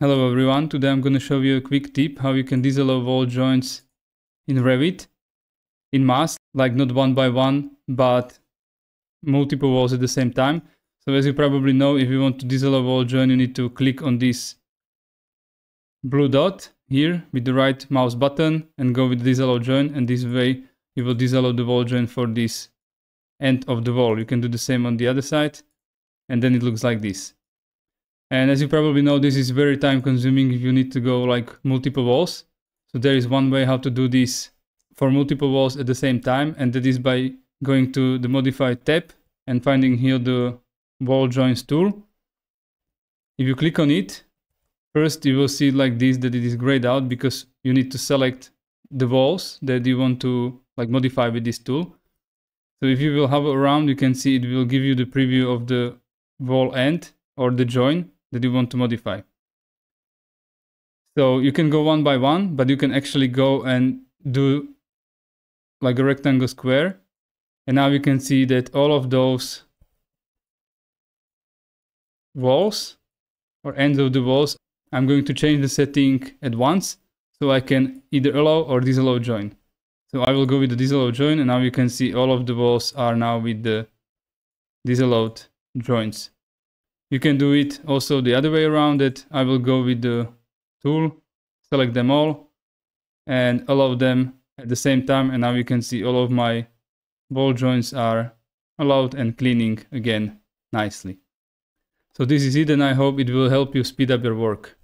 Hello everyone, today I'm going to show you a quick tip how you can disallow wall joints in Revit in mass, like not one by one, but multiple walls at the same time. So as you probably know, if you want to disallow wall joint, you need to click on this blue dot here with the right mouse button and go with disallow joint and this way you will disallow the wall joint for this end of the wall. You can do the same on the other side and then it looks like this. And as you probably know, this is very time consuming if you need to go like multiple walls. So there is one way how to do this for multiple walls at the same time. And that is by going to the modify tab and finding here the wall joints tool. If you click on it, first you will see like this, that it is grayed out because you need to select the walls that you want to like modify with this tool. So if you will hover around, you can see it will give you the preview of the wall end or the join that you want to modify. So you can go one by one, but you can actually go and do like a rectangle square. And now you can see that all of those walls or ends of the walls, I'm going to change the setting at once so I can either allow or disallow join. So I will go with the disallow join and now you can see all of the walls are now with the disallowed joints. You can do it also the other way around it. I will go with the tool, select them all and allow them at the same time. And now you can see all of my wall joints are allowed and cleaning again nicely. So this is it and I hope it will help you speed up your work.